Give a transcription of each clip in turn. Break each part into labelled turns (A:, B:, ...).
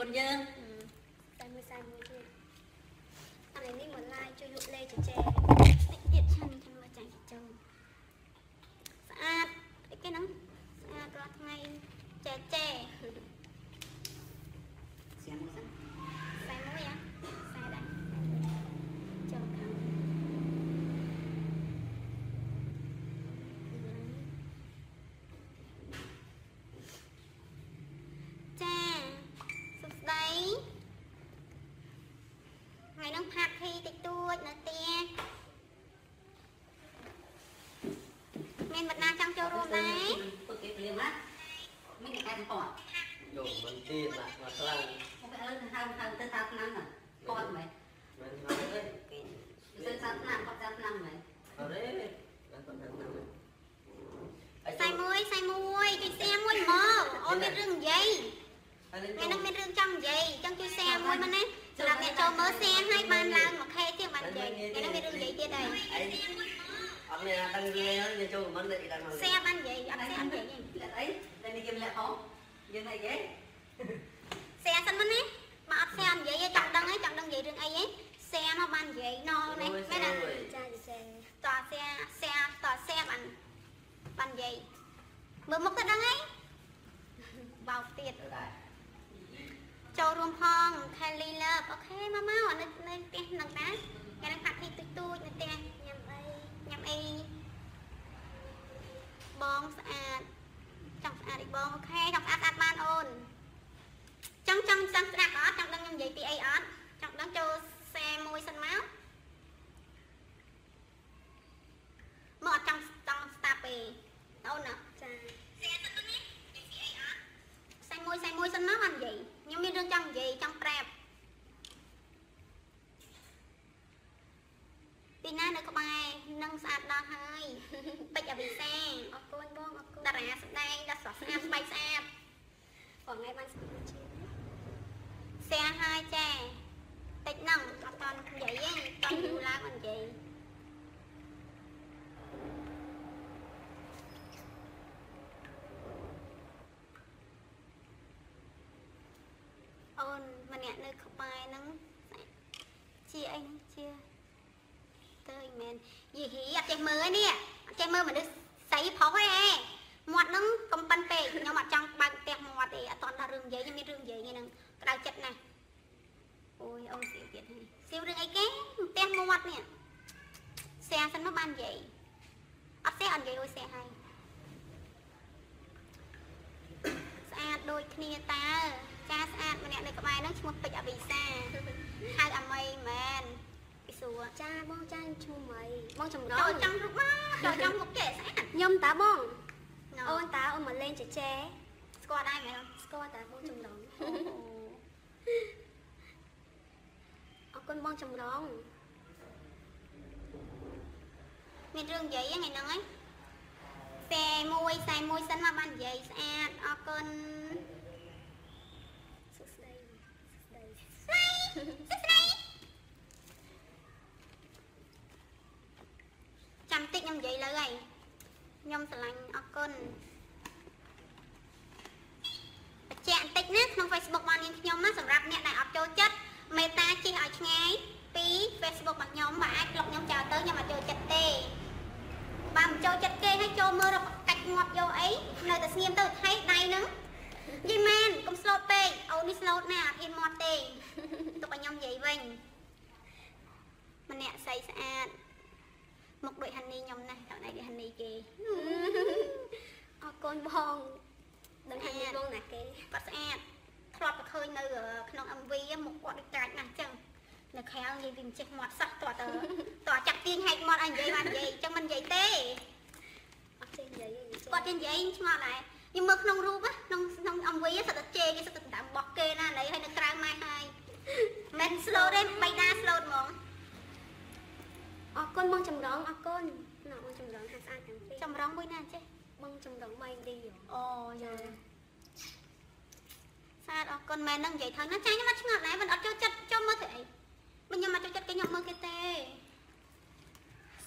A: ពុនគេពុនយើង
B: តែមួយសាយមួយទៀតអានេះមកឡាយជួយលក់លេចចែ
C: តិចទៀតឆានឆានមកចាញ់ចូលស្អាតអីគេហ្នឹងស្អាតរាល់ថ្ងៃចែចែ
A: សៀងមួយសិន
C: ខ្សែមួយហ៎ខ្សែដែរចូលខាងចាសួស្ដីថ្ងៃ ហ្នឹងផាក់ភីតិចតួចនៅផ្ទះមានបណ្ណាចង់ចូលរួមដែរ
A: ពុតគេព្រាមណាមានតែកាត់តោះ
D: យកមិនទៀតមកមកខ្លាំង
A: មកអើហៅហៅទៅតាមឆ្នាំហ្និ
C: យាយអត់ share និយាយទេ
A: លាក់អីតែនេះគេលាក់ហោយើងអីគេ
C: share សិនមកណាបើអត់ share និយាយទេចង់ដឹងឯងចង់ដឹងនិយាយរឿងអីឯង share មកបាននិយាយណនេះមែនទេ
B: ចាចែ
C: តើ share share តើ share បានបាននិយាយមើលមុខទៅដឹងហើយបោកទៀត
D: ទៅដែរ
C: ចូលរួមផង Kelly Love អូខេមកមកនៅនៅផ្ទះនឹងដែ រថ្ងៃហ្នឹងផាក់ភីទូចទូចនៅផ្ទះ
B: ញ៉ាំអី
C: ញ៉ាំអីបងស្អាតចង់ស្អាតអីបងអូខេចង់ស្អាតស្អាតបានអូនចង់ចង់ចង់ស្ដាប់អត់ចង់ដឹងខ្ញុំនិយាយពីអីអត់ចង់ដឹងចូលសែមួយសិនមកមកអត់ចង់ចង់ស្ដាប់ទេអូនណា
B: ចា
C: សែសិនទៅនេះនិយាយពីអីអត់សែមួយសែមួយសិនមកបាននិយាយខ្ញុំមានរឿងចង់និយាយចង់ប្រាប់ ពីណានៅក្បែរនឹងស្អាតដល់ហើយពេជ្រអវិសា
B: អរគុណបងអរគុណ
C: តារាសម្ដែងដល់ស្រស់ស្អាតស្បែកស្អាត
B: បងថ្ងៃបានស្គាល់ជា
C: សែហើយចាតិចហ្នឹងអត់តន់និយាយទេតន់យូរឡើងមិននិយាយអូនម្នាក់នៅក្បែរហ្នឹងជាអីហ្នឹងជាទៅអីមែន យីហីអត់ចេះមើលទេនេះអត់ចេះមើលមនុស្សស្រីប្រុសទេហេមាត់ហ្នឹងកំប៉ិនពេកខ្ញុំអត់ចង់បើកផ្ទះមាត់ទេអត់តន់ដល់រឿងនិយាយខ្ញុំមានរឿងនិយាយហ្នឹងក្តៅចិត្តណាស់អូយអូនសៀវទៀតហើយសៀវរឿងអីគេផ្ទះមាត់នេះសែសិនមកបាននិយាយអត់សែអត់និយាយរួចសែហើយស្អាតដូចគ្នាតើចាស្អាតម្នាក់នៅក្បែរហ្នឹងឈ្មោះពេជ្រអវិសាហៅអាមីមែនពី សួរ
B: ចាបងចាឈ្មោះម៉ៃបងចម្រ
C: ចូល
B: ង
C: ចង់រូបមកចូលចង់មុខចេះស្អាត
B: ខ្ញុំតាបង
C: អូ
B: អូ
C: ន
B: នតាអូនមកលេងចចែ
C: ស្គាល់ដែរមែន
B: ស្គាល់តាបងចម្រង
C: អូ
B: អរគុណបងចម្រង
C: មានរឿងនិយាយហ្នឹងថ្ងៃហ្នឹងហ៎ខ្សែមួយខ្សែមួយសិនមកបាននិយាយស្អាតអរគុណ
B: សួស្ដីសួស្ដី
C: ស្ដីសួស្ដីចាំតិចខ្ញុំនិយាយលើហើយ ខ្ញុំស្រឡាញ់អរគុណបញ្ជាក់បន្តិចណាក្នុង Facebook របស់នាងខ្ញុំណាសម្រាប់អ្នកដែលអត់ចូលចិត្តមេតាជិះឲ្យឆ្ងាយពី Facebook របស់ខ្ញុំបើអាចប្លុកខ្ញុំចោលទៅខ្ញុំអត់ចូលចិត្តទេបើមិនចូលចិត្តគេឲ្យចូលមើលរកកាច់ងាប់យកអីនៅតែស្ងៀមទៅថៃដៃហ្នឹងនិយាយមែនកុំស្លូតពេកអូននេះស្លូតណាស់អត់ហ៊ានមាត់ទេទុកឲ្យខ្ញុំនិយាយវិញម្នាក់ស្អីស្អាត មុខដូចហានីខ្ញុំណាស់តើណៃដូចហានីគេ
B: អរគុណបងដឹងថាមានបងណាគេ
C: គាត់ស្អាតធ្លាប់តែឃើញនៅក្នុង MV មុខគាត់ដូចកាចណាស់ក្រៅនិយាយពីមិនចេះមាត់សោះតើតើតើចាប់ទាញហែកមាត់ឲ្យនិយាយបាននិយាយអញ្ចឹងមិននិយាយទេ
B: អត់ចេះនិយាយទេ
C: គាត់ចេះនិយាយឆ្ងល់ដែរខ្ញុំមើលក្នុងរូបណាក្នុងក្នុង MV សិតតែជេគេសិតតែដើមបោះគេណាណៃហើយនៅក្រៅម៉ែហើយមិន slow ទេបៃតា slow ហ្មង
B: អរគុណប ងចម្រងអរគុណណាបងចម្រងហាក់ស្អាតទាំងពីរ
C: ចម្រងមួយណាចេះ
B: បងចម្រងបាយឌី
C: អូយល់ស្អាតអរគុណមែនហ្នឹងនិយាយថើណាចាញ់ខ្ញុំអត់ឆ្ងល់ដែរមិនអត់ចូលចិត្តចូលមើលទៅអីមិនខ្ញុំអត់ចូលចិត្តគេខ្ញុំមើលគេទេ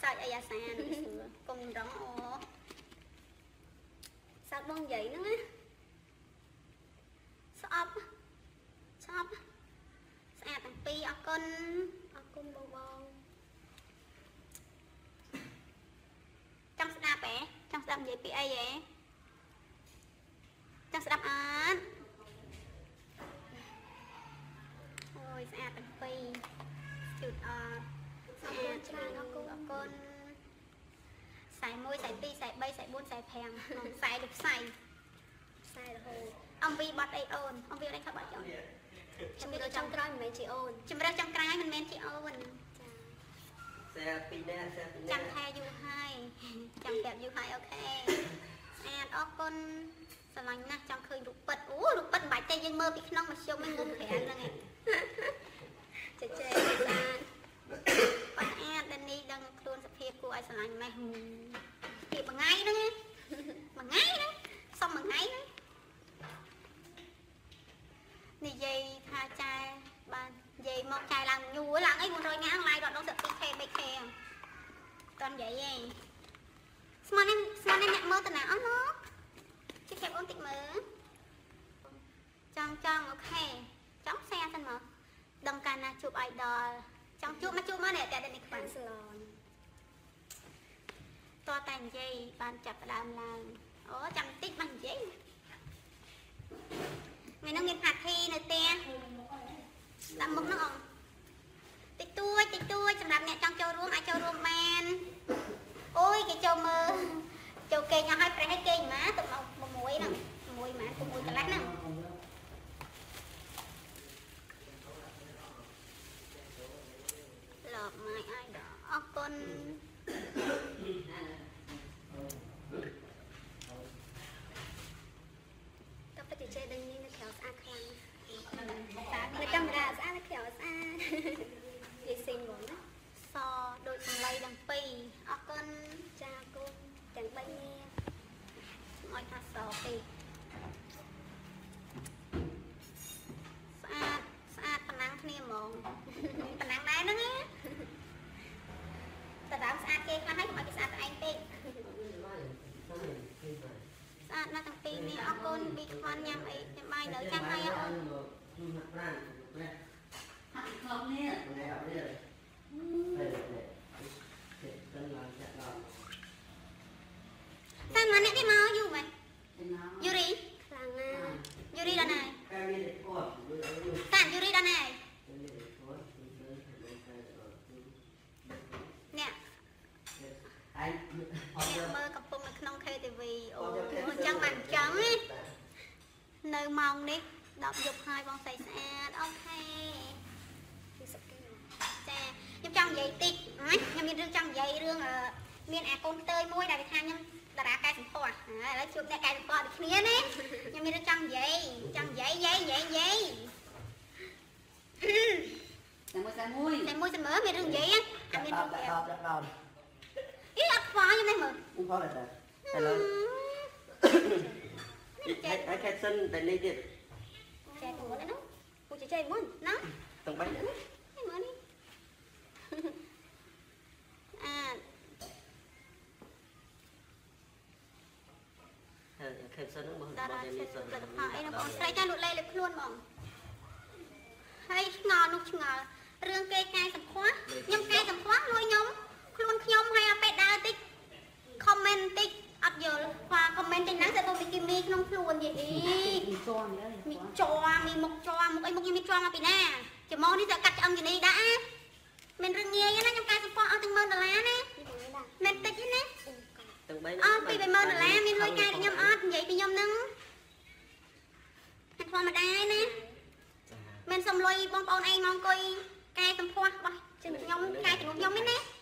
C: សាច់អីអាសានសួរកុំរងអូ
B: សាប់បងនិយាយហ្នឹងណា
C: ស្អប់ស្អប់ស្អាតទាំងពីរអរគុណ
B: អរគុណបងបង
C: ចង់ស្ដាប់ ហ៎ចង់ស្ដាប់និយាយពីអីហ៎ចង់ស្ដាប់អត់អូយស្អាតទាំងពីរជូតអរស្អាតច្រើនអរគុណអរគុណខ្សែ1ខ្សែ2ខ្សែ3ខ្សែ4ខ្សែ5ក្នុងខ្សែដូចខ្សែ
B: ខ្សែរហូត
C: អំវីបាត់អីអូនអំវីអីខបាត់ចោល
B: ជំរឿចង់ក្រោយមិនមែនជាអូន
C: ជំរឿចង់ក្រោយមិនមែនជាអូន
B: ចា
D: xe pin nè xe pin
C: ចាំ
D: nè
C: ថែយូរហើយចាំប្រាប់យូរ ហើយអូខេស្អាតអរគុណស្រឡាញ់ណាស់ចង់ឃើញរូបពិតអូរូបពិតមិនបាច់ទេយើងមើលពីក្នុងមធ្យមមិនងុំក្រានហ្នឹងឯង
B: ចេះចេះស្អាត
C: បាត់ស្អាតតែនេះដឹងខ្លួនសភាពគួរឲ្យស្រឡាញ់ម៉េះពីមួយថ្ងៃហ្នឹងឯងមួយថ្ងៃហ្នឹងសុំមួយថ្ងៃហ្នឹងនិយាយថាចែបាននិយាយមកចែឡើងយូរឡើងអី400ងាំងឡាយរត់ដល់ 2k 3k តន់និយាយឯងស្មាននេះស្មាននេះអ្នកមើលតាណាអស់ណូជិះគេអូនតិចមើលចង់ចង់អូខេចង់ share សិនមកដឹងកាលណាជួប idol ចង់ជួបមកជួបមកនេះតែនេះខ្វា
B: បា
C: ន់
B: នស្លន
C: តើតែនិយាយបានចាប់ផ្ដើមឡើងអូចាំតិចបាននិយាយថ្ងៃហ្នឹងមាន party នៅផ្ទះដាក់មុខហ្នឹងអងតិចតួចតិចតួចសម្រាប់អ្នកចង់ចូលរួមអាចចូលរួមបានអូយគេចូលមើលចូលគេងអស់ហើយប្រេះឲ្យគេងម៉ាទៅមក6ហ្នឹង6ម៉ា6កន្លះហ្នឹងលបម៉ាយអាយដល់ អរគុណ
B: តើពិតជាចេះដឹងនេះនៅក្រៅស្អាតខ្លាំង
C: តា
B: នៅកាមេរ៉ាស្អាតនៅក្រៅស្អាតនិយាយស៊ីងបងណា
C: សដូចសម្លៃទាំងពីរអរគុណ
B: ចាអរគុណទាំង3នាក់
C: ឲ្យថាសពេកស្អាតស្អាតប៉ុណ្ណាំងគ្នាហ្មងប៉ុណ្ណាំងដែរហ្នឹងណាតែដើមស្អាតគេខ្លះហើយកុំឲ្យគេស្អាតតែឯងពេកស្អាតណាស់ទាំងពីរនេះអរគុណពីខ្វាន់ញ៉ាំអីញ៉ាំបាយនៅចាំហើយអូន
A: ហាក់ខ្លងនេះ
C: តែមកអ្នកនេះមកយូរមែន
A: đến nó
C: យូរី
B: ខ្លាំងណាស់
C: យូរីដល់ណាតាយូរីដល់ណាអ្នក
D: anh
C: អ្នកមើលកំពុងនៅក្នុង KTV អូអញ្ចឹងបានអញ្ចឹងណា នៅម៉ោងនេះ10យប់ហើយបងស្រីស្អាតអូខេ
B: ពីសកេ
C: ចាខ្ញុំចង់និយាយតិចណាខ្ញុំមានរឿងចង់និយាយរឿងអឺមានអាកូនផ្ទើយមួយដែលវាថាខ្ញុំតារាកែសម្ផស្សឥឡូវជួបអ្នកកែសម្ផស្សដូចគ្នាណាខ្ញុំមានរឿងចង់និយាយចង់និយាយយាយនិយាយនិយាយ
A: là một cái mui
C: តែមួយសម្មើមានរឿងនិយាយអាមានរឿង
D: đọc
C: ប្រាប់
D: đọc đọc đọc
C: អីអត់ខ្វល់ខ្ញុំនេះមើល
D: cũng có là sao hello hãy hãy caption tên đi đi
C: ចែកមុនហ្នឹង
B: ពូចេះចេះមុន
C: ហ្នឹង
D: tầng bánh nữa
C: នេះមើលនេះអា
D: caption nó
C: តារា
D: bao
C: ចេ
D: giờ
C: ញ
D: đi
C: ផលិត
D: sơn
C: ផលអីនៅបងស្រីចាលក់លេលេខ្លួនហ្មងហើយឆ្ងល់នោះឆ្ងល់រឿងគេកែសម្ផស្សខ្ញុំកែសម្ផស្សលួយខ្ញុំខ្លួនខ្ញុំហើយដល់ពេលដើរតិច comment តិច អត់យល់ខ្វល់ comment តិចណាស់តែបងវិគីមីក្នុងខ្លួនយី
A: đi tròn đấy
C: មីជាប់មីមុខជាប់មុខអីមុខខ្ញុំមានជាប់មកពីណាច្រមុះនេះទៅកាត់ឆ្អឹងជំនីដាក់មានរឿងងាយណាខ្ញុំកែសម្ផស្សអស់ទាំង10000ដុល្លារណា
B: នេះបងណា
C: មិនតិចទេណា
D: tầng bánh
C: អស់ពី30000ដុល្លារមានលុយកែពីខ្ញុំអត់និយាយពីខ្ញុំហ្នឹងតែធម្មតាឯណាមិនសុំលុយបងប្អូនឯងមកអង្គុយកែសម្ផស្សរបស់ខ្ញុំកែជំនុំខ្ញុំឯណា
B: ហើយ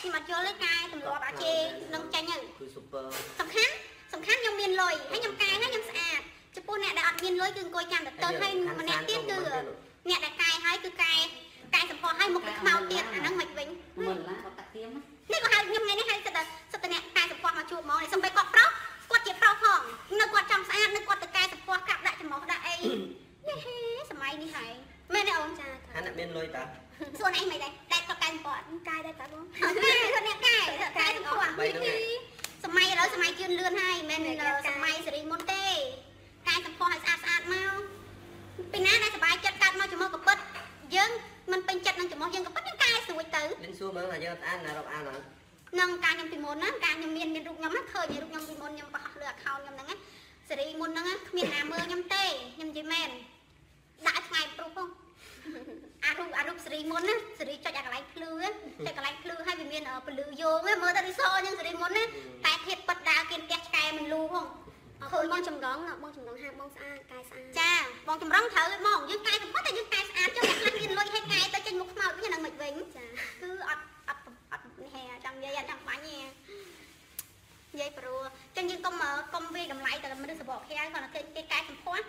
C: ខ្ញុំអត់យល់ទេកែទម្លាប់អាជេនឹងចាញ់ទៅ
D: គឺ super
C: សំខាន់សំខាន់ខ្ញុំមានលុយហើយខ្ញុំកែហើយខ្ញុំស្អាតចំពោះអ្នកដែលអត់មានលុយគឺអង្គុយចាំតែទៅហើយម្នាក់ទៀតគឺអ្នកដែលកែហើយគឺកែកែសម្ផស្សហើយមុខគឺខ្មៅទៀតអាហ្នឹងមិនវិញ
A: មិនឡាគាត់តាក់ទៀម
C: នេះក៏ហៅខ្ញុំថ្ងៃនេះហៅសិតតែសិតតែអ្នកកែសម្ផស្សមកជួបហ្មងនេះសំបីគាត់ប្រុសគាត់ជាប្រុសផងនៅគាត់ចង់ស្អាតនៅគាត់ទៅកែសម្ផស្សកាប់ដាក់ចំោះដាក់អីនេះហេសម័យនេះហើយមែនទេអូនចា
D: អាអ្នកមានលុយតា
C: សួរឯងមិនដែរតែគាត់កែសម្ផស្ស
B: កាយដែរតាបង
C: អត់ទេគាត់អ្នកកែកែសម្ផស្សសម័យឥឡូវសម័យជឿនលឿនហើយមិនមែនសម័យសេរីមុនទេកែសម្ផស្សឲ្យស្អាតស្អាតមកពីណាដែលសុបាយចិត្តកាត់មកជាមួយកពិតយើងមិនពេញចិត្តនឹងចំោះយើងកពិតយើងកែស្រួយទៅ
D: លិនសួរមើលថាយើងអានណារកអានហ្នឹង
C: នឹងការខ្ញុំពីមុនណាការខ្ញុំមានមានរូបខ្ញុំណាឃើញរូបខ្ញុំពីមុនខ្ញុំបោះលើ account ខ្ញុំហ្នឹងណាសេរីមុនហ្នឹងណាគ្មានណាមើលខ្ញុំទេខ្ញុំនិយាយមែនដាក់ថ្ងៃព្រុសផង អារូបអារូបសេរីមុនណាសេរីចុចអាកន្លែងភ្លឺចុចកន្លែងភ្លឺហើយវាមានពលឺយោងមើលទៅរីសយ៉ាងសេរីមុនណាតែធៀបពិតដើរគៀនផ្ទះឆ្កែមិនលូផង
B: ឃើញបងចម្រងបងចម្រងហាបងស្អាតកាយស្អាត
C: ចាបងចម្រងត្រូវហ្មងយើងកែសម្បត្តិតែយើងកែស្អាតចុះអ្នកខ្លះមានលុយឲ្យកែទៅចេញមុខខ្មៅវិញហ្នឹងមិនវិញ
B: ចា
C: គឺអត់អត់អត់នេះហេចង់និយាយអត់ចង់បាញ់ទេនិយាយព្រោះចឹងយើងកុំកុំវាតម្លៃតែមនុស្សសបកខែគាត់តែគេគេកែសម្ផស្ស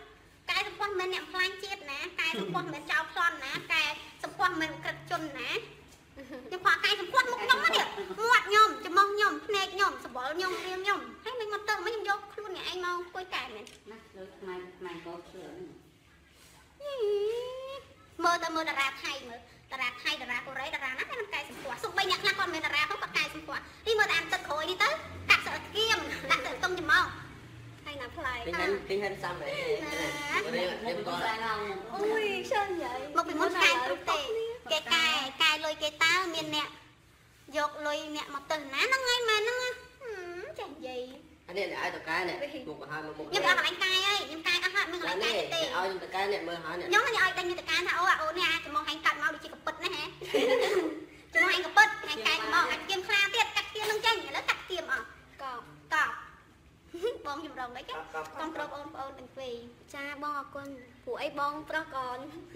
C: កែសម្ផស្សមិនមែនអ្នកផ្លាញ់ជាតិណាកែសម្ផស្សមិនមែនចោលប្លន់ណាកែសម្ផស្សមិនមែនក្រិតជនណាខ្ញុំខកកែសម្ផស្សមុខខ្ញុំនេះមាត់ខ្ញុំច្រមុះខ្ញុំភ្នែកខ្ញុំសបល់ខ្ញុំរៀងខ្ញុំហើយមិនមកទៅមិនខ្ញុំយកខ្លួនអ្នកឯងមកអង្គុយកែមែន
A: ណាលើខ្មែរខ្មែរក៏ជឿ
C: មើលទៅមើលតារាថៃមើលតារាថៃតារាកូរ៉េតារាណាតែមិនកែសម្ផស្សសូម្បីអ្នកខ្លះគាត់មិនមែនតារាផងគាត់កែសម្ផស្សនេះមើលតែអានទឹកក្រួយនេះទៅកាក់ស្អត់គៀមដាក់ទៅតុងច្រមុះ
B: ហើយណាផ្លែ
D: ឃើញហិនឃើញហិនសាំអីនេះនេះក៏
A: តែឡង
B: អូយខ្ជិលញ៉ៃ
C: មកពីមុនកែគ្រប់ទេគេកែកែលុយគេតើមានអ្នកយកលុយអ្នកមកទៅណាហ្នឹងហើយមែនហ្នឹងចេះនិយាយ
D: អានេះឲ្យតកែនេះមុខឲ្យមកមុខ
C: ខ្ញុំអត់កន្លែងកែហើយខ្ញុំកែអស់ហើយមានកន្លែងកែ
D: នេះ
C: ទេ
D: ឲ្យតកែនេះមើលហើយនេះ
C: ខ្ញុំខ្ញុំឲ្យតែយុទ្ធការថាអូអាអូននេះអាច្រមុះហែងកាត់មកដូចជាកពិតណាហ៎ច្រមុះហែងកពិតហែងកែច្រមុះកាត់គៀមខ្លាទៀតកាត់គៀមនឹងចេញឥឡូវកាត់គៀមអស់
B: កប
C: កប់ បងចម្រងអីគេ
D: កប់កប់
C: កងគ្រប់អូនប្អូនទាំងពីរ
B: ចាបងអរគុណព្រោះអីបងប្រុសក៏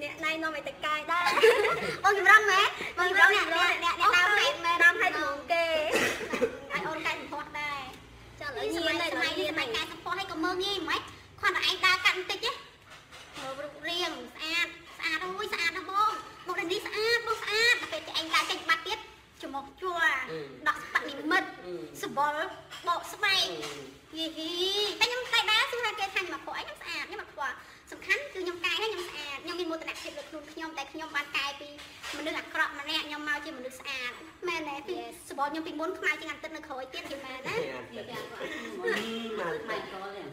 B: អ្នកណៃនាំឲ្យទៅកាយដែរ
C: បងចម្រងមែនបងចម្រងអ្នកអ្នកអ្នកដើមហេតុមែន
B: ដើមឲ្យទំងគេ
C: ឲ្យអូនកែសម្ផស្សដែរ
B: ចាឥឡូ
C: ឥ
B: វ
C: ឡូវ
B: ញៀ
C: ញៀ
B: ន
C: ន
B: ដែរ
C: សម័យ
B: ញៀ
C: នេះ
B: ន
C: សម័យកែសម្ផស្សឲ្យក៏មើងងាយមិនខ្វះតែឯងដើរកាត់បន្តិចទេមើលរូបរាងស្អាតស្អាតអូយស្អាតណាស់បងមកដល់នេះស្អាតបងស្អាតតែពេលឯងដើរចេញបាត់ទៀតច្រមុះជួដោះស្ប៉ានិមិត្តសបល់បកស្បែក យីហ៊ីតែខ្ញុំតែដែរសួរថាគេថាខ្ញុំមកខកអីខ្ញុំស្អាតខ្ញុំមកខ្វល់សំខាន់គឺខ្ញុំកែហើយខ្ញុំស្អាតខ្ញុំមានមោទនភាពលើខ្លួនខ្ញុំតែខ្ញុំបានកែពីមនុស្សអាក្រក់ម្នាក់ខ្ញុំមកជាមនុស្សស្អាតមែនទេពីសបល់ខ្ញុំពីមុនខ្មៅជាងអាទិត្យនៅក្រោយទៀតយីមែនណា
A: ពីកាក៏ខ្មែរក៏ទេ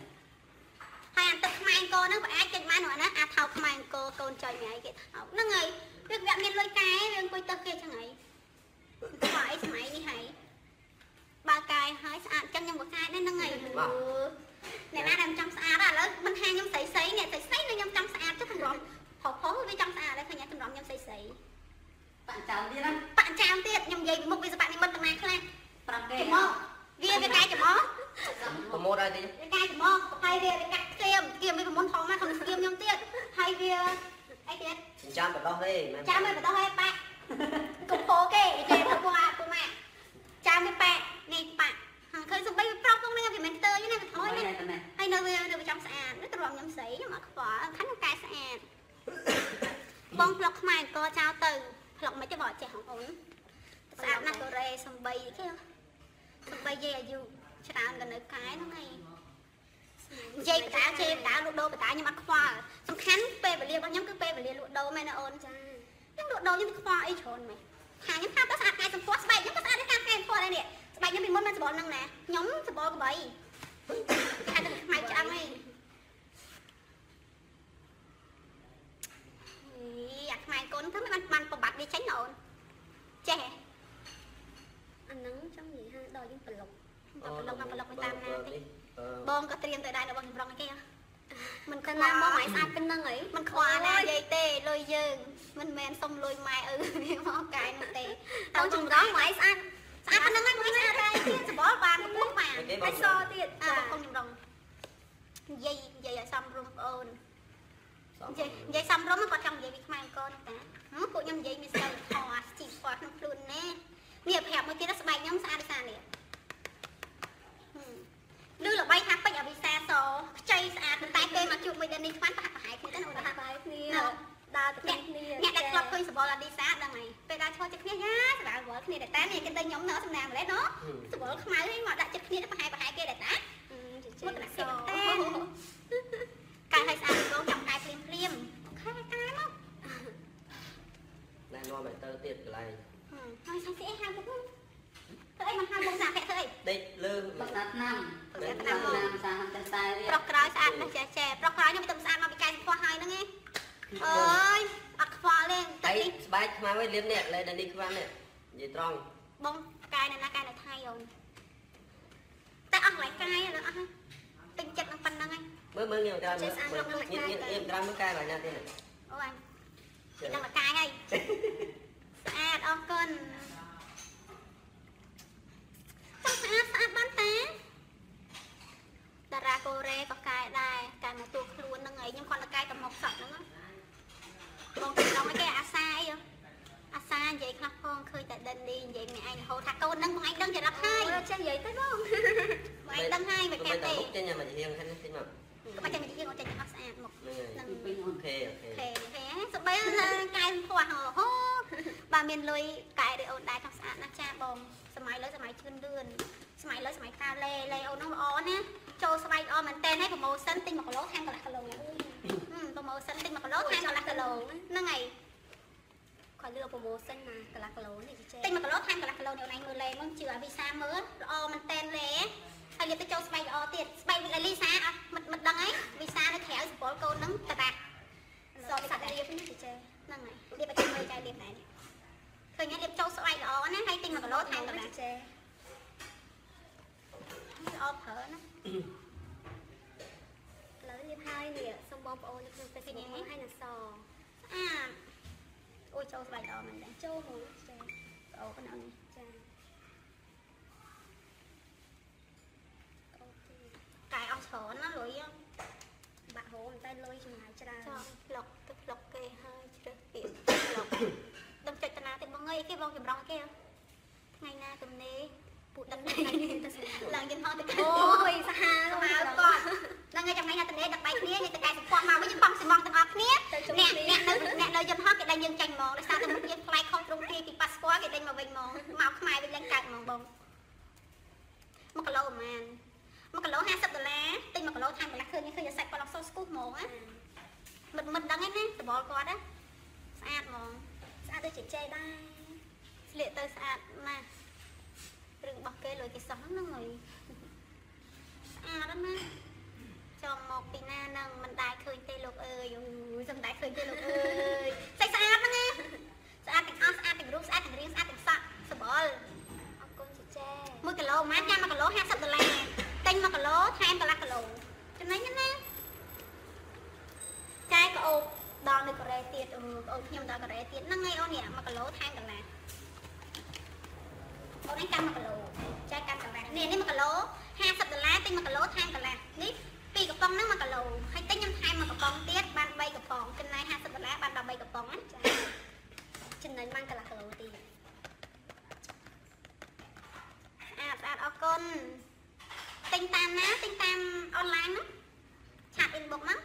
C: ហើយអាទិត្យខ្មែរអង្គរហ្នឹងប្រអាចចេញបាននោះណាអាថោកខ្មែរអង្គរកូនចុយញ៉ៃគេថោកហ្នឹងហើយវាវាមានលុយកែវាអង្គុយទៅគេចឹងហើយខ្វល់អីសម័យនេះហើយ បើកែហើយស្អាតចឹងខ្ញុំក៏កែដែរហ្នឹងហើយអ្នកណាដែលមិនចង់ស្អាតឥឡូវមិនថាខ្ញុំស្រីស្រីអ្នកស្រីស្រីនឹងខ្ញុំចង់ស្អាតចុះទម្រាំផុសផុសវាចង់ស្អាតដែរឃើញទម្រាំខ្ញុំស្រីស្រី
A: បាក់ចោលទៀតណា
C: បាក់ចាមទៀតខ្ញុំនិយាយពីមុខវាសបាក់និមិត្តតាណាខ្លះ
A: ប្រាប់គេ
C: ច្រមុះវាវាកែច្រមុះ
D: ប្រម៉ូទឲ្យតិច
C: វាកែច្រមុះហើយវាវាកាត់ស្គៀមស្គៀមវាប្រមុនធំមកក្នុងស្គៀមខ្ញុំទៀតហើយវាអីទៀត
D: ចិញ្ចាំបដោះទេមែន
C: ចាំមិនបដោះឲ្យប៉ាក់កុំពោគេគេទៅពួកអាពួកម៉ាក់ចាំវាប៉ា ក់នេះប៉ាក់ហើយឃើញសំបីវាប្រុសផងនេះវាមិនខ្ទើយណាវាថយណា
A: តែណែ
C: ហើយនៅវានៅវាចង់ស្អាតនេះទ្រាំខ្ញុំស្រីខ្ញុំអត់ខ្វល់ខាងខ្ញុំកែស្អាតបងផ្លុកខ្មែរអង្គចោលទៅផ្លុកមិនទេបងអត់ចេះហងអូនស្អាតណាស់កូរ៉េសំបីគេសំបីយាយអាយុច្រើនក៏នៅកែហ្នឹងឯងនិយាយបតាជេបតាលក់ដូរបតាខ្ញុំអត់ខ្វល់សំខាន់ពេលវេលារបស់ខ្ញុំគឺពេលវេលាលក់ដូរមែនណាអូន
B: ចា
C: ខ្ញុំលក់ដូរខ្ញុំខ្វល់អីច្រើនមែនថាខ្ញុំថាទៅស្អាតកែសម្ផស្សស្បែកខ្ញុំក៏ស្អាតដែរការកែ បល់ហ្នឹងណាខ្ញុំសបល់ក្បីគេអាចទៅខ្មៅឆ្អឹងឯងអីអាខ្មៅកូនទៅមិនបានបានប្របាត់វាចេញណាអូនចេះហ៎
B: អាហ្នឹងចង់និយាយថាដល់យើងប្រឡប់
C: ដល់ប្រឡប់មកប្រឡប់ទៅតាមណាទេបងក៏ត្រៀមទៅដែររបស់ខ្ញុំរងឯគេហ៎មិន
B: តែ
C: ខ្វ
B: ណា
C: ល់
B: មកមិនស្អាតប៉ុណ្្នឹងហី
C: មិនខ្វល់ណានិយាយទេលុយយើង មិនមែនសុំលុយម៉ែឪវាមកកែនោះទេ
B: បងចម្រងមិនស្អាត
C: ស្អាតប៉ុណ្្នឹងហើយមិនស្អាតហើយទៀតសបល់បានពុកបាន
B: ហើយសទៀត
C: អើ
B: ចា
C: បងខ្ញុំរងនិយាយនិយាយឲ្យសំរុំបងអូននិយាយនិយាយសំរុំគាត់ចង់និយាយពីខ្មែរអង្គនោះតាហ៎ពួកពួកខ្ញុំនិយាយមានសិលធម៌ជីវ័តក្នុងខ្លួនណានេះប្រាប់មួយទៀតស្បែកខ្ញុំស្អាតដោយសារនេះឮល្បីថាពេជ្រអវិសាសខ្ចីស្អាតប៉ុន្តែគេមកជួបមួយដេនេះខ្វាន់ប្រហាក់ប្រហែលគ្នាទៅអូនថា
B: បាយគ្នា ដើរទៅគ្នា
C: អ្នកដែលធ្លាប់ឃើញសបល់អាឌីសាដឹងហើយពេលដើរឈរចិត្តគ្នាយ៉ាសម្រាប់វល់គ្នាតែតែនេះគេទៅខ្ញុំនៅសំណាងម្លេះណូសបល់ខ្មៅហ្នឹងមកដាក់ចិត្តគ្នាទៅប្រហែលប្រហែលគេដែរតា
B: មកណាស
C: តែកាយឲ្យស្អាតទៅចង់កាយភ្លាមភ្លាមអូខេកាយមក
D: ណែនាំឲ្យទៅទៀតកន្លែង
C: ហើយសាច់ស្អីហាមុខធ្វើអីមកហាមុខសាក់ធ្វើអី
D: ដេកលើ
A: បាក់ណាំ
C: ទៅសាក់
A: ណា
C: តាមំមក
A: សាហាំតែតែរៀ
C: ប្រុសក្រោយស្អាតណាស់ចេះចេះប្រុសក្រោយខ្ញុំទៅស្អាតមកពីកាយខ្វះហើយហ្នឹងឯង អើយអត់ខ្វល់ទេ
D: តែ
C: តែនេះ
D: ស្បែកខ្មៅឲ្យលៀមនេះលេដេនេះខ្វាន់នេះនិយាយត្រង់
C: បងកាយនៅណាកាយនៅថៃអូនតែអស់កន្លែងកាយអត់អស់ពេញចិត្តនឹងប៉ុណ្្នឹងឯង
D: មើលមើលងាយក្រៅមើលញៀនញៀនញៀនក្រៅមើលកាយបាញ់ណាទៀត
C: អូអញដឹងតែកាយហើយស្អាតអរគុណចង់ស្អាតស្អាតបានតាតារាកូរ៉េក៏កាយដែរកាយមកតួខ្លួនហ្នឹងហើយខ្ញុំគាត់តែកាយតែមកសក់ហ្នឹង បងទៅដល់គេអាសាអីអាសានិយាយខ្លះផងឃើញតែដិនឌីនិយាយម្នាក់ឯងរហូតថាកូនហ្នឹងបងឯងដឹងចរិតហើយ
B: ចេះនិយាយទៅបង
C: បងឯងដឹងហើយមិន
D: ទៅ
C: កាត់
D: តែ
C: ទេ
D: មុខចេញមកជាងហ្នឹងតិចមក
C: ក៏មិនចាំនិយាយអូនចេញអត់ស្អាតមក
D: ហ្នឹងហើយ
A: ពេញអូ
D: អូ
A: ន
D: ខេអូខេ
C: ខេខេសបែលកាយភ័ស្តុហូបើមានលុយកែដូចអូនដែរថាស្អាតណាស់ចាបងសម័យលើសម័យជឿនលឿនសម័យលើសម័យកាលេលេអូននោះល្អណាចូលស្បែកល្អមែនតើហើយប្រម៉ូសិនទិញ1គីឡូថែមកន្លះគីឡូប្រ ម៉ូសិនទិញ1គីឡូថែមកន្លះគីឡូហ្នឹងហើយ
B: គាត់លឺប្រូម៉ូសិនមកកន្លះគីឡូនេះចេះ
C: ទិញ1គីឡូថែមកន្លះគីឡូនេះអូនឯងមើលលេមកជឿឲ្យវីសាមើលល្អមែនតើលេហើយយកទៅចូលស្បែកល្អទៀតស្បែកលីសាអត់មិនមិនដឹងហីវីសានៅក្រៅសពលកូនហ្នឹងតតា
B: សក់សាក់រៀបនេះចេះ
C: ហ្នឹងហើយលាបឲ្យមើលចៅលាបដែរឃើញហើយលាបចូលស្បែកល្អណាហើយទិញ1គីឡូថែមកន្លះ
B: ចេះ
C: ល្អប្រើណា
B: ឥឡូវរៀប ហើយនេះសូមបងប្អូននៅក្នុង Facebook មកឲ្យណាស
C: អាអូយចូលស្បែកល្អមែនដែរ
B: ចូលមកចេះ
C: អូប៉ុណ្ណឹង
B: ចាអូខេ
C: កាយអស់ច្រើនណាលុយ
B: បាក់ហូមតែលុយចំណាយច្រើន
C: ចោលផ្លុកទៅផ្លុកគេហើយជ្រើសពាក្យផ្លុកដឹងចិត្តតាណាទេបងអើយគេបងចម្រងគេថ្ងៃណាទំនេរ ពូដឹងថ្ងៃនេះទៅឡើងយន្តហោះទៅ
B: អូយសាហា
C: ទៅមកគាត់ហ្នឹងហើយចំណៃណាទំនេរដឹកបែកគ្នានេះទៅកែសម្ផស្សមកវិញយើងបងសំងទាំងអស់គ្នាអ្នកអ្នកនៅអ្នកនៅយន្តហោះគេដេញយើងចាញ់ហ្មងដោយសារតែមុខយើងផ្លែខុសទ្រង់ទ្រាយពីប៉ាសពតគេដេញមកវិញហ្មងមកខ្មែរវិញឡើងកើតហ្មងបង1គីឡូប្រហែល1គីឡូ50ដុល្លារទិញ1គីឡូថែមកន្លះឃើញឃើញតែសាច់គាត់អត់សូវស្គូសហ្មងណាមិនមិនដឹងទេណាសបល់គាត់ណាស្អាតហ្មង
B: ស្អាតដូចចេះចេះដែរ
C: ស្លៀកទៅស្អាតណាស់ រឿងរបស់គេលុយគេសោះហ្នឹងហើយស្អាតណាស់ចំមកពីណាហ្នឹងមិនដែលឃើញទេលោកអើយអូយសំដែរឃើញទេលោកអើយស្អាតស្អាតហ្នឹងណាស្អាតទាំងអស់ស្អាតទាំងរូបស្អាតទាំងរាងស្អាតទាំងសក់សបល់
B: អរគុណចេះចេះ
C: 1គីឡូប្រហែលចាំ1គីឡូ50ដុល្លារទិញ1គីឡូថែមកន្លះគីឡូចំណេញណាស់ចាយក៏អូបដល់នៅកូរ៉េទៀតអូអូនខ្ញុំដល់កូរ៉េទៀតហ្នឹងហើយអូននេះ1គីឡូថែមកន្លះ បងឯងកាន់1គីឡូចាយកាន់កន្លះនេះនេះ1គីឡូ50ដុល្លារទិញ1គីឡូថែមកន្លះនេះពីរកំប៉ុងហ្នឹង1គីឡូហើយទិញខ្ញុំថែម1កំប៉ុងទៀតបាន3កំប៉ុងចំណាយ50ដុល្លារបាន13កំប៉ុងណាចា
B: ចំណេញបានកន្លះគីឡូទៀត
C: ស្អាតស្អាតអរគុណទិញតាមណាទិញតាមអនឡាញហ្នឹងឆាត inbox ហ្នឹង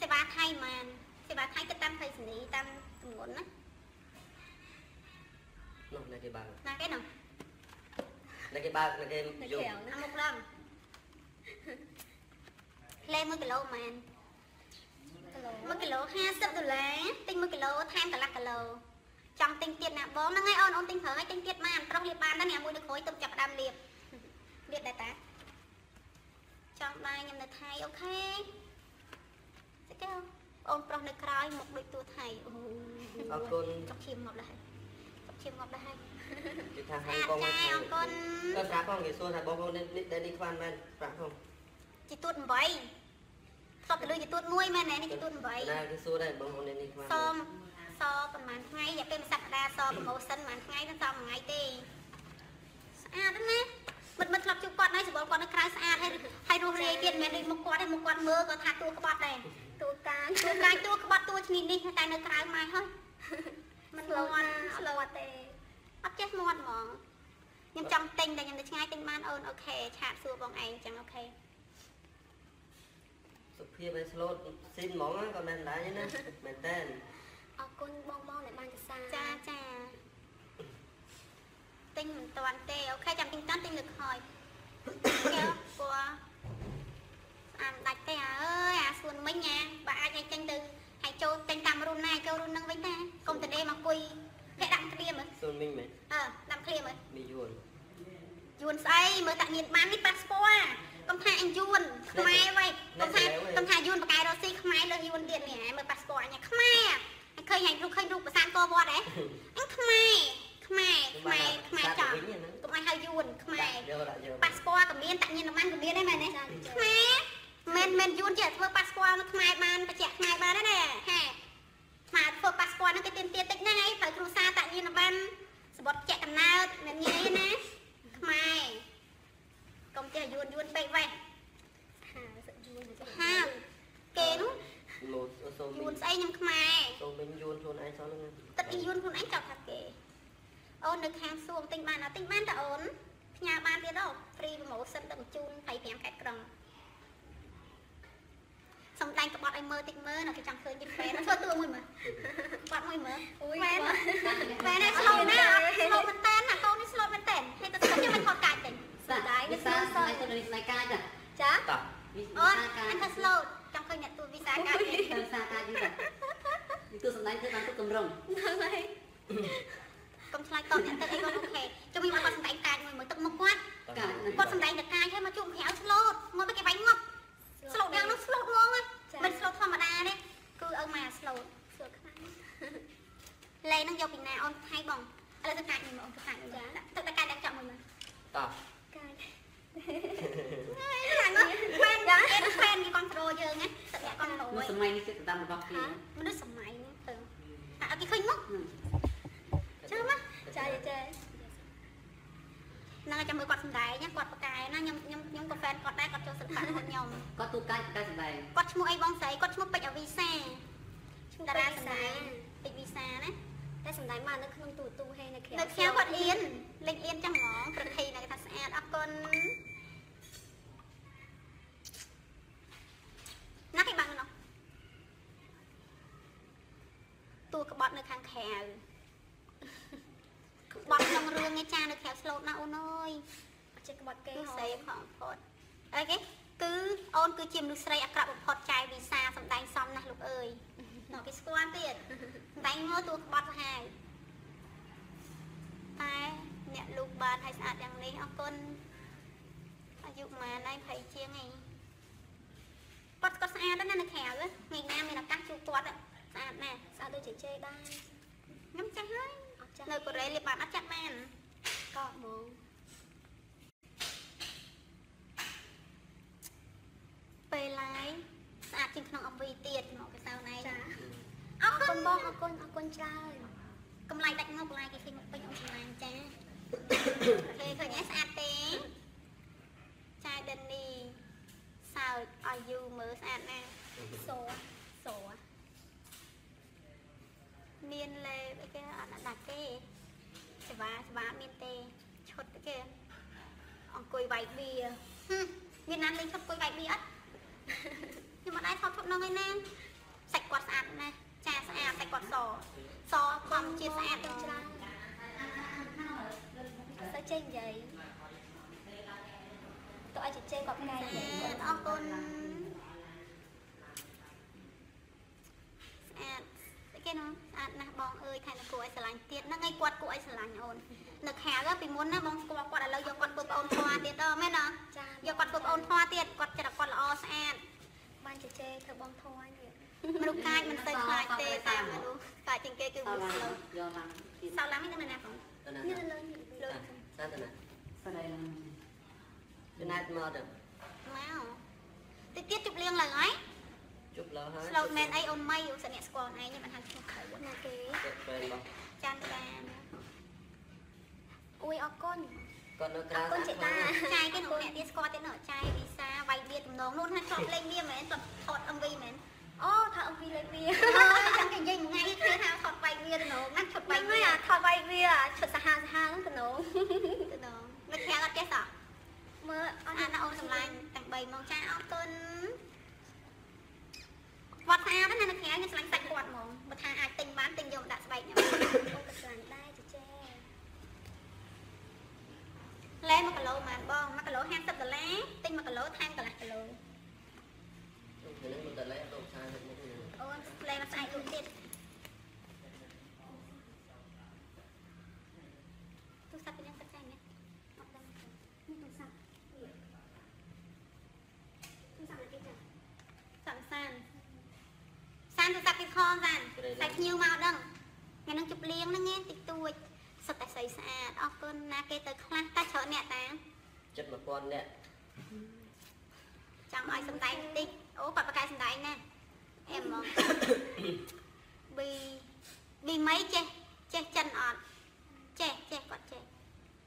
C: សេវាថៃហ្មងសេវាថៃគិតតាមភ័យសនីតាមទម្ងន់ណា
D: នោះនៅគេបើក
C: ណាគេហ្នឹង
D: នៅគេបើកនៅគេ
B: នៅ
D: យក
B: ក្រៅ
C: អា
B: ណា
C: មុខឡើងលេ1គីឡូហ្មង
B: គីឡូ
C: 1គីឡូ50ដុល្លារទិញ1គីឡូថែមកន្លះគីឡូចង់ទិញទៀតណាបងហ្នឹងហើយអូនអូនទិញប្រើហើយទិញទៀតបានប្រុសលាបបានដែរអ្នកមួយនៅក្រួយទៅចាប់ផ្ដើមលាបលាបដែរតាចង់ដែរខ្ញុំនៅថៃអូខេស្គាល់អូនប្រុសនៅក្រោយមុខដូចតួថៃអូ
D: អរគុណ
C: ចុកឈាមមកដែរ ចុកឈាមមកដែរ
D: គេថា
C: ស្ហាអា
D: ង
C: ត
D: កង
C: ចាអរគុណ
D: ទៅប្រាប់ផងគេសួរថាបងប្អូននេះដែលនេះខ្វាន់មែនប្រាប់ផង
C: ជីទួត8សពទៅលើជីទួត1មែននេះជីទួត8
D: ណាគេសួរដែរបងប្អូននេះខ្វាន់
C: សមសប្រហែលថ្ងៃរយៈពេលមួយសប្តាហ៍សប្រម៉ូសិនប្រហែលថ្ងៃទៅសមមួយថ្ងៃទេស្អាតណាស់មិត្តមិត្តធ្លាប់ជួបគាត់ហើយសម្បល់គាត់នៅក្រៅស្អាតហើយហើយរស់រាយទៀតមិនមែនដូចមុខគាត់ទេមុខគាត់មើលគាត់ថាតួក្បត់ដែរ
B: តួកាង
C: ទូកាយតួក្បត់តួឈ្នានេះតែនៅក្រៅម៉ែហើយมัน
B: ស្លូត
C: មាត់
B: ណា
C: ស្ស្លូ
B: លូ
C: ត
B: តទេ
C: អត់ចេះមាត់ហ្មង ខ្ញុំចង់ទិញតែខ្ញុំទៅឆ្ងាយទិញបានអូនអូខេឆាតសួរបងឯងចឹងអូខេ
D: សុភាពឲ្យស្លូតស៊ីនហ្មងក៏មិនដែរណាមែនតើ
B: អរគុណបងបងដែលបានកសា
C: ចាចាទិញមិនតាន់ទេអូខេចាំទិញតាន់ទិញលើខ້ອຍគេពណ៌ស្អាតដាច់ទេអើយអាសួនមិញណាបើអាចឲ្យទិញទៅឲ្យចូលទិញតាមរុនណាចូលរុននឹងវិញតាកុំតនេមកអង្គុយគេដាក់គ្រាមើល
D: ស៊ុនមីងមែន
C: អើដាក់គ្រាមើល
D: មីយួន
C: យួនស្អីមើលតាញៀនបាននេះប៉ាសពតកុំថាអញយួនខ្មែរវ៉ៃកុំថាកុំថាយួនបកែរ៉ូស៊ីខ្មែរលើយួនទៀតនេះមើលប៉ាសពតអញខ្មែរអញឃើញអញរូបឃើញរូបប្រសាទកវត្តហ៎អញខ្មែរខ្មែរខ្មែរខ្មែរចង់
D: វិញហ្នឹង
C: កុំឲ្យហៅយួនខ្មែរ
D: យកដាក់យក
C: ប៉ាសពតក៏មានតាញៀនបានក៏មានដែរមែនទេខ្មែរមិនមិនយួនចេះធ្វើប៉ាសពតនៅខ្មែរបានបញ្ជាក់ខ្មែរបានដែរណាហា ខ្មែរធ្វើប៉ាសពតហ្នឹងគេទៀនទៀនតិចណាស់ហើយត្រូវគ្រូសាតាញៀនបានសបុតជាក់កំណើតមិនងាយទេណាខ្មែរកុំចេះយួនយួនពេកវ៉េះ
B: ហាសឹកយួនទៅ
C: ហាគេនោះ
D: លោតស៊ុន
C: យួ
D: មី
C: ន
D: ង
C: ស្អីខ្ញុំខ្មែរ
D: ស៊ុនមីងយួនខ្លួនឯងសោះហ្នឹង
C: ទឹកអីយួនខ្លួនឯងចោលថាគេអូននៅខាងសួងទិញបានអត់ទិញបានតើអូនផ្ញើបានទៀតដល់ free promotion ទៅបញ្ជូន25កែតក្រុង សំដែងក្បត់ឲ្យមើលតិចមើលនៅគេចង់ឃើញយីពេនធ្វើតួមួយមើលក្បត់មួយមើល
B: អូយ
C: មែន
B: បង
C: មែនហើយស្លូតណាស្លូតមែនតើណាកូននេះស្លូតមែនតើហើយទៅស្លូតខ្ញុំមិនខកកាច់ទេ
A: សាដៃនេះសាស្អីទៅនេះស្នៃកាយចា
B: ចា
D: តោះ
A: វិ
C: អូន
A: សាកា
C: អ
A: យ
C: ញថាស្លូតចង់ឃើញអ្នកទួវិសាកាច់
A: ទៅសាកាយនេះនេះទូសម្ដែងទៅបានទុកកម្រង
B: ហ្នឹងហើយកុំ
C: ឆ្លើយតបអ្នកទឹកអីក៏អូខេចុះវិញមកគាត់សំដែងកាច់មួយមើលទឹកមុខគាត់
A: កាយ
C: គាត់សំដែងតែកាយហើយមកជួបក្រៅស្លូតមកទៅគេបាញ់ងាប់ស្លូតយ៉ាងនោះស្លូតហ្មង មិនស្លូតធម្មតាទេគឺឲ្យមកស្លូត
B: ស្លូតខ្លាំង
C: លេនឹងយកពីណាអូនថៃបងឥឡូវទៅកាច់មួយអូនទៅកាច់មួយដាក់ទឹកតែកាច់ដាក់ចង់មួយមើល
D: តោះ
B: កាយ
C: ហ្នឹងហ្វេនយ៉ាងអេហ្វេនគេគ្រប់គ្រងយើងណាទឹកគេគ្រប់គ្រង
A: នោះសម័យនេះគឺតាមរបស់គេ
C: មនុស្សសម័យនេះទៅអត់គេឃើញមកចាំមក
B: ចាចា
C: ហ្នឹងចាំមើលគាត់សំដែងណាគាត់ប្រកែណាខ្ញុំខ្ញុំខ្ញុំក៏ហ្វេនគាត់ដែរគាត់ចូលសិល្បៈរបស់ខ្ញុំ
A: គាត់ទូកាយកាយសម្ដែង
C: គាត់ឈ្មោះអីបងស្រីគាត់ឈ្មោះពេជ្រអវីសា
B: ឈ្មោះ
C: តា
B: តា
C: រា
B: រា
C: សំ
B: សា
C: ដែងពេជ្រវីសាណា
B: តែសំដែងមកនៅក្នុងទូទូហេនៅក្រៅ
C: នៅខ្ញុំគាត់អៀនលេងអៀនចឹងហ្មងប្រធីនៅគេថាស្អាតអរគុណណាគេបាំងនោះតួក្បត់នៅខាងក្រៅក្បត់ក្នុងរឿងឯចានៅក្រៅស្លូតណាអូនអើយ
B: អត់ចេះក្បត់គេ
C: គេ
B: ហ
C: ស្រី៎ផងផុតអីគេគឺអូនគឺជាមនុស្សស្រីអាក្រក់បំផុតចាយវិសាសំដែងសំណាស់លោកអើយនោះគេស្គាល់ទៀតសំដែងមើលតួក្បត់ទៅហើយតែអ្នកលូកបានឲ្យស្អាតយ៉ាងនេះអរគុណអាយុប៉ុន្មានហើយ20ជាងឯងគាត់គាត់ស្អាតណាស់នៅក្រៅថ្ងៃណាមានឱកាសជួបគាត់ស្អាតណាស់
B: ស្អាតដូចជជែដែរ
C: ខ្ញុំចាស់ហើយ
B: អត់ចាស់
C: នៅកូរ៉េលេបបានអត់ចាក់បាន
B: ក៏ហ្មង
C: ពេលឡាយស្អាតជាងក្នុង MV ទៀតមកគេសៅណៃ
B: ចា
C: អរ
B: អរ
C: គុ
B: គុ
C: ណ
B: ណ
C: ប
B: បងងអរគុណអរគុណច្រើន
C: កម្លាយដាច់មកកម្លាយគេឃើញមកពេញអង្គសម្លាញ់ចាគេឃើញឯងស្អាតទេចាយដេននីសើចឲ្យយូមើលស្អាតណាស់
B: សូសូ
C: មានលេអីគេអត់ដាច់ទេ សេវាសេវាមានទេឈុតទេគេអង្គុយវាយបៀហឹមមានណាលេងឈុតអង្គុយវាយបៀអត់ខ្ញុំអត់ដែរថតឈុតនោះឯណាសាច់គាត់ស្អាតណាស់ចាស្អាតសាច់គាត់សសធម្មជាតិស្អាត
B: ចា
C: ចឹង
B: ច្រើនទៅចេញនិយាយទៅឲ្យជជែគាត់កែ
C: ស្អាតអរគុណស្អាតស្អី គេនោះស្អាតណាស់បងអើយខែនគួរឲ្យស្រឡាញ់ទៀតហ្នឹងឯងគាត់គួរឲ្យស្រឡាញ់អូននៅខាងពីមុនណាបងស្គាល់គាត់ឥឡូវយកគាត់ធ្វើប្អូនធွာទៀតអឺមែនអត់
B: ចា
C: យកគាត់ធ្វើប្អូនធွာទៀតគាត់ចិត្តគាត់ល្អស្អាត
B: បានជជែធ្វើបងធွာនេះ
C: មនុស្សកាចមិនសូវខ្លាចទេតាមមនុស្សកាចជាងគេគឺ
A: សោ
C: មនុស្ស
A: ឡា
C: ស្លូត
A: យកឡើងទៀត
C: សោឡាំនេះនៅណាបង
D: ទៅណា
B: នេះលើលើ
C: លើ
D: សាទៅណា
A: ស្ដីឡើង
D: ទៅណាត់មកទៅ
C: មកតិចទៀតជប់លៀងឡើងហើយ
D: ជប់លើហើយ
C: ស្លូតមែនអីអូនម៉ៃអូនសអ្នកស្គាល់ឯងមិនហាត់ឈ្មោះខៅ
B: ណាគេ
D: ទៅពេលរបស់
C: ចាន់ចាន
B: អួយអរគុណ
D: គាត់នៅក្រៅ
B: អរគុណចេតា
C: ចាយគេនោះអ្នកទៀតស្គាល់ទៀតនោះចាយវីសាវាយបៀទំនងនោះថាធ្លាប់លេងវាមែនធ្លាប់ថត MV មែន
B: អូថាអំពីលេខវា
C: អើយចាំគេនិយាយមួយថ្ងៃគេថាថតបែកវាទៅនោះណាត់ឈុតបែ
B: បា
C: ក
B: ញ់
C: វា
B: មកអាថតវាយវាឈុតសាហាសាហាហ្នឹងទៅនោះ
C: ទៅនោះមិនខាងអត់ចេះសោះ
B: មើលអ
C: អ
B: ត់
C: ត់ណាអូនសម្លាញ់ទាំង3មកចាអរគុណ គាត់ស្អាតណាស់នៅខាងខ្ញុំស្លាញ់សាច់គាត់ហ្មងបើថាអាចទិញបានទិញយកមកដាក់ស្បែកខ្ញុំ
B: អូនក៏ស្លាញ់ដែរចេចេ
C: លែ1គីឡូប៉ុន្មានបង1គីឡូ50ដុល្លារទិញ1គីឡូថែមកន្លះគីឡូ
D: cái này mình tự lấy đồ xài được một cái này
C: អូនលែមកស្អែកលុយទៀតទូរស័ព្ទពីនឹងទឹកចាញ់នេះអត់ដឹង
B: នេះទូរស័ព្ទទូរស័ព្ទណាគេចា
C: សាន់សានសា នទូរស័ព្ទពីខនសានតែភ្ញៀវមកដឹងថ្ងៃនឹងជប់លៀងហ្នឹងឯងតិចតួចសុទ្ធតែស្អីស្អាតអរគុណណាគេទៅខ្លះតែច្រើនអ្នកតា
D: chất mà con nè
C: ចង់ឲ្យសំដែងបន្តិចអូគាត់បកកែសំដែងណាអែមហ្មងប៊ីប៊ីមីចេះចេះចិនអត់ចេះចេះគាត់ចេះ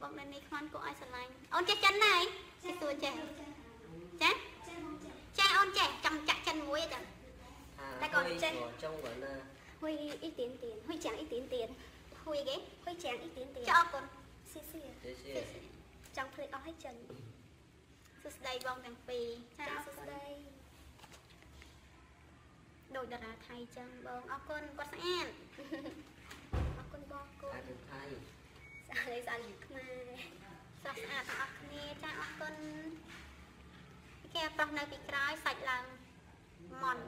C: បងនៅនេះខ្វាន់គួរឲ្យស្រឡាញ់អូនចេះចិនណាអីចេះទួចេះចាចេះអូនចេះចង់ចាក់ចិនមួយអញ្ចឹង
D: à
C: Tại còn
D: hơi
C: trên-
D: ngồi trong vẫn là
B: ហុយអ៊ីទៀនទៀនហុយចាំងអ៊ីទៀនទៀន
C: ហួយគេ
B: ហុយចាំងអ៊ីទៀនទៀន
C: ចាអរគុណ
B: ស៊ីស៊ី
D: thế
C: សួ
D: thì
C: ស្ដី
B: ចង់ភ្លេចអស់ឲ្យចិន
C: សួស្ដីបងទាំងពីរចា
B: ចា
C: អរ
B: សួ
C: គុ
B: ស្ណដី
C: ដូចតារាថៃចឹងបងអរគុណគាត់ស្អាត
B: អរគុណបងគុណ
D: ai cũng thay
B: ស្អាតស្អាតយូរខ្មែរ
C: ស្រស់ស្អាតទាំងអស់គ្នាចាអរគុណគេប្រុសនៅពីក្រោយសាច់ឡើងមន់ម៉ត់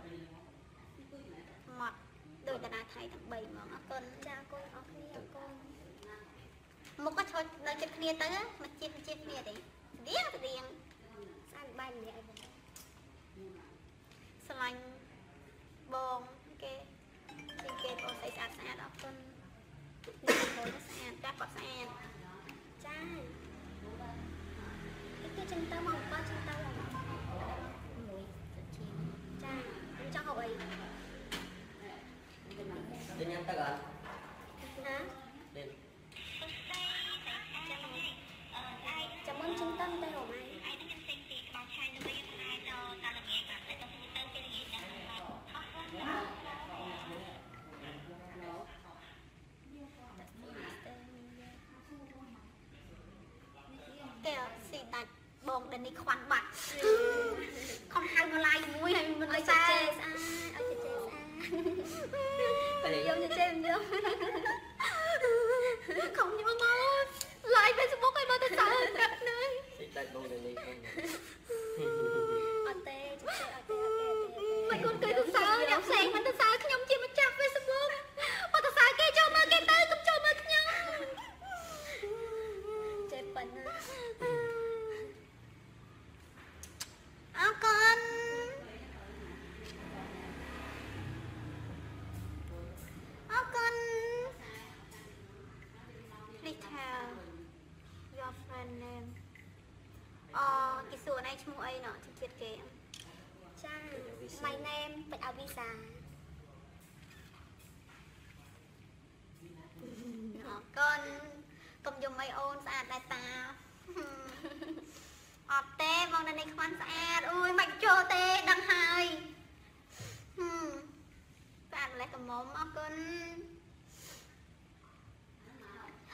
C: ដូចតារាថៃទាំង3ហ្មងអរគុណ
B: ចាអរគុណអរគ្នាអរគុណ
C: មុខក៏ឈរនៅជិតគ្នាទៅមកជិតជិតគ្នាទេស្តៀងស្តៀង
B: ស្អាតបាយម្នាក់ឲ្យបង
C: ស្រឡាញ់បងគេជាងគេបងស្អីស្អាតស្អាតអរគុណនេះបងស្អាតចាស់គាត់ស្អាត
B: ចាអ៊ីគេចិនទៅមកបើចិន
C: 大哥。 ទេដឹងហើយហឹមស្អា
B: ត
C: ម្លេះកំមុំអរគុណ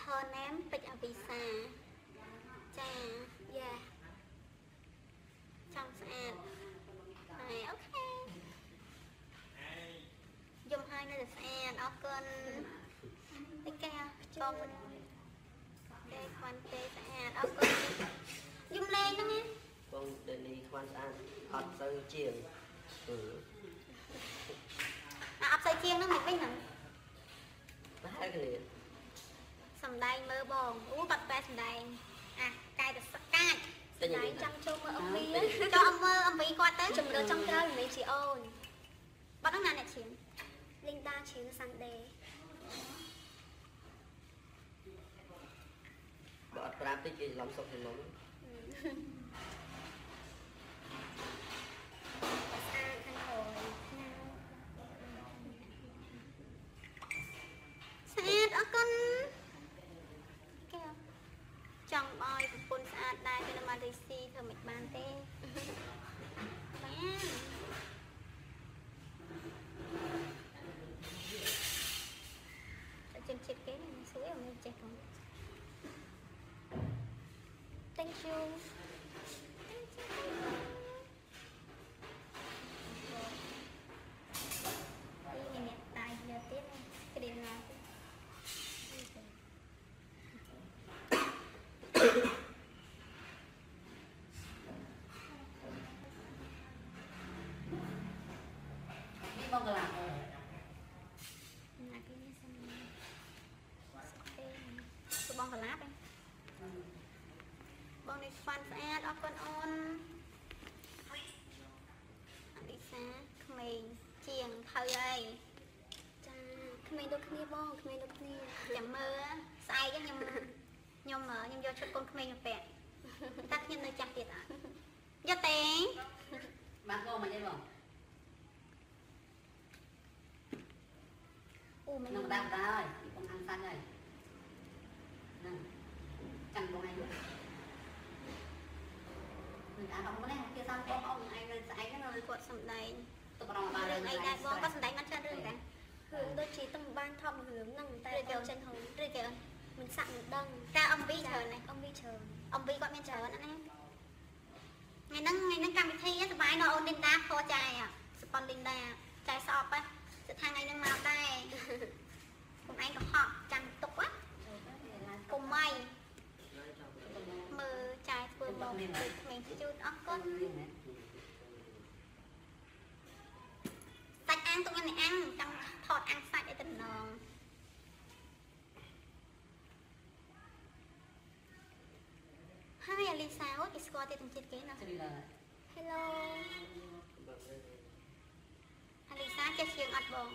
C: Her name ពេជ្រអវិសាចា
B: យ៉ា
C: ចង់ស្អាតហើយអូខេយំហើយនៅតែស្អាតអរគុណតែកែបងមិនទេខ្វាន់ទេស្អាតអរគុណយំលេងហ្នឹងណា
D: bông đến đi khoan ăn hot sơ chiềng ừ
C: អាអត់ស្អីជាងហ្នឹងមិនវិញហ្នឹង
D: hai cái này
C: សំដែងមើលបងអូបាត់តែសំដែងអាកាយទៅសកាច់
D: tên
B: ដៃ
D: gì
B: ចាំចូលមើលអំពី
C: ចូលអមមើលអំពីគាត់ទៅ
B: ជំរឿចង់ត្រូវមិនជាអូន
C: បាត់ហ្នឹងណាអ្នកឈៀង
B: លីងដាឈៀងសាន់ដេ
D: bỏ trap tích cái lòng sọc thì móng
B: ស្ shoes.
C: អាតអរគុណអូនអឌីសាក្មេងជាងថៅអី
B: ចាក្មេងដូចគ្នាបងក្មេងដូចគ្នា
C: ចាំមើលស្អែកខ្ញុំខ្ញុំខ្ញុំយកឈុតកូនក្មេងមកពាក់តែខ្ញុំនៅចាស់ទៀតអត់យកទេ
A: បានបងមកទេបង
C: អូមិន
A: នឹងដាប់ដែរបងខាងសាច់ហើយហ្នឹងចាំបងឯងនឹងអាបងនេះគេសាំបងអងឯងនៅស្អែកហ្នឹង
C: គាត់សំដែង
A: ទៅប្រងបាន
C: រឿង អីដែរបងក៏សំដែងបានច្រើនរឿងដែរ
B: រឿងដូចជាទាំងបានថប់រឿងហ្នឹងតែ
C: ឬគេ
B: បងចិនហង
C: ឬគេ
B: មិនសាក់មិនដឹង
C: តែអំពីច្រើនណាស់
B: អំពីច្រើន
C: អំពីគាត់មានច្រើនណាស់ណាថ្ងៃហ្នឹងថ្ងៃហ្នឹងកម្មវិធីសប្បាយនៅអូនលីនដាខចាយសប៉ុនលីនដាចាយស្អប់ហ៎សិថាថ្ងៃហ្នឹងមកដែរកុំឯងកុហកចាំទុកហ៎កុំម៉ៃមើលចាយធ្វើមកដូចក្មេងជូតអរគុណសាច់ អាំងទុកញ៉ាំអាំងចង់ថតអាំងសាច់ឲ្យតំណងហើយអាលីសាអូគេស្គាល់ទីទំចិត្តគេណា
A: ជួយឡើយ
B: Hello
C: អាលីសាចេះជាងអត់បង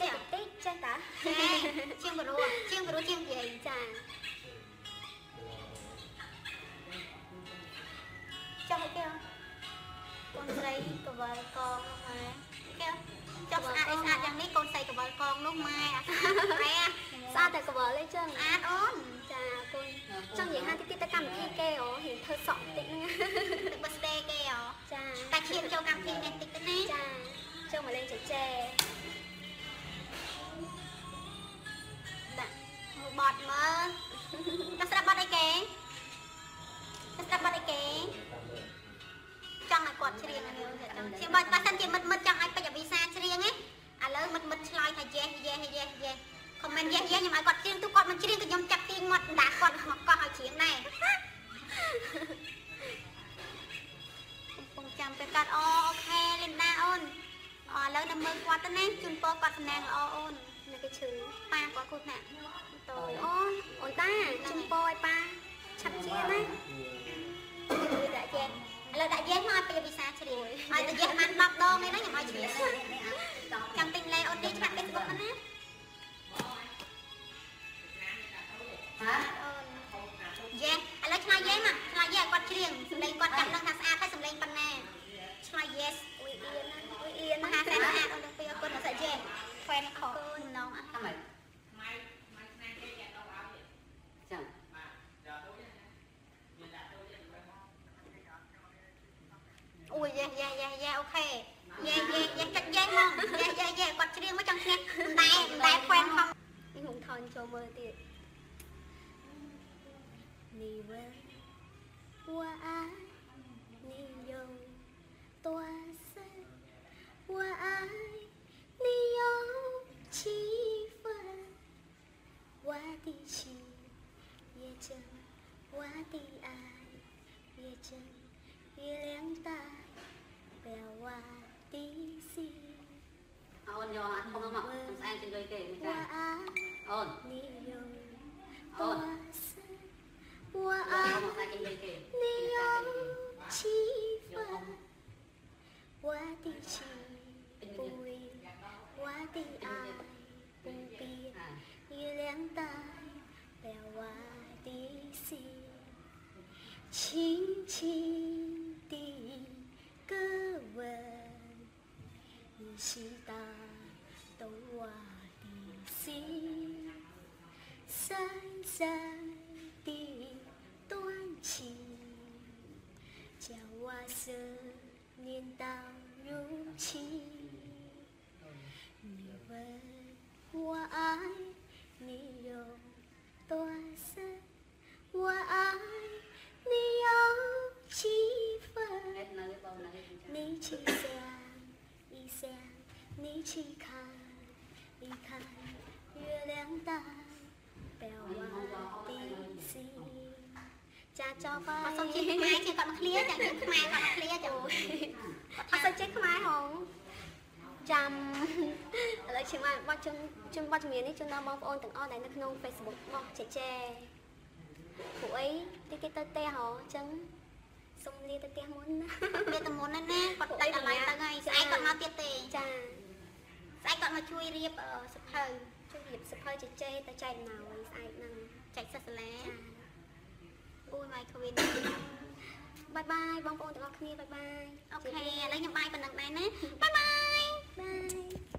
B: ចេះតិចចេះតា
C: ចេះជាងបរួជាងបរួជាងនិយាយ
B: ចា
C: ចង់ឲ្យគេកូនស្រីកវលកងនោះម៉ែគេ ចង់ស្អាតឲ្យស្អាតយ៉ាងនេះកូនស្រីកវលកងនោះម៉ែអាស្អាតម៉ែអា
B: ស្អាតតែកវល់ទេចឹង
C: ស្អាតអូន
B: ចាអរគុណចង់និយាយថាតិចតិចទៅកម្មវិធីគេអូរៀងធ្វើសក់តិចហ្នឹង
C: ទឹក birthday គេហ៎
B: ចា
C: តែឈានចូលកម្មវិធីនេះតិចទៅណា
B: ចាចង់មកលេងចែចែ
C: ដាក់មួយបត់មើល យយេសយេសយេស
B: យេ
C: សអូខេយេសយេសយេសចុចយេសហ្មងយេសយេសយេសគាត់ជ្រៀងមកចង់ឈ្នះតែតែ fan ខំ
B: នេះខ្ញុំថនចូលមើលទៀត你问我爱你有多深，我爱你有几分，我的心也真，
A: អូនយកអាធំមកខ្ញុំស្អែកជួយគេមិន
B: 我
A: ចា
B: 爱。
A: អូន
B: 你有
A: អូ
B: 多
A: ន
B: 深，我
A: យក
B: 爱
A: មកស្អែកជួយគេ
B: 你有几
A: យកធំ
B: 分，我的情不移，我的爱不变，
A: អា
B: 月亮代表我的心，轻轻的歌吻，你是打 我的心深深的一段情叫我思念到如今你问我爱你有多深我爱你有几分你去想一想你去看一看月亮代表我的心。ចាចប់ហើ
C: បើ
B: យ
C: សុំជាខ្មែរជាគាត់មកឃ្លាចាជាខ្មែរគាត់មកឃ្លាចា
B: អត់សូវចេះខ្មែរហងចាំឥឡូវខ្ញុំបានបတ်ជុំជុំបတ်ជំនាញនេះជូនដល់បងប្អូនទាំងអស់ដែលនៅក្នុង Facebook មកចេះចេះពួកអីតិចតិចទៅផ្ទះហ៎អញ្ចឹងសុំលាទៅផ្ទះមុនណា
C: វាតែមុនណាណាគាត់តែតម្លៃទៅហើយស្អែកគាត់មកទៀតទេ
B: ចា
C: ស្អែកគាត់មកជួយរៀបអឺសភៅ
B: ជួយរៀបសភៅចេះចេះទៅចែកណៅស្អែកហ្នឹង
C: ចែកសិស្សសាលា
B: ចា
C: អូយម៉ៃគ្វីន
B: បាយបាយបងប្អូនទាំងអស់គ្នាបាយបាយ
C: អូខេឥឡូវខ្ញុំបាយប៉ុណ្ណឹងដែរណាបាយបាយ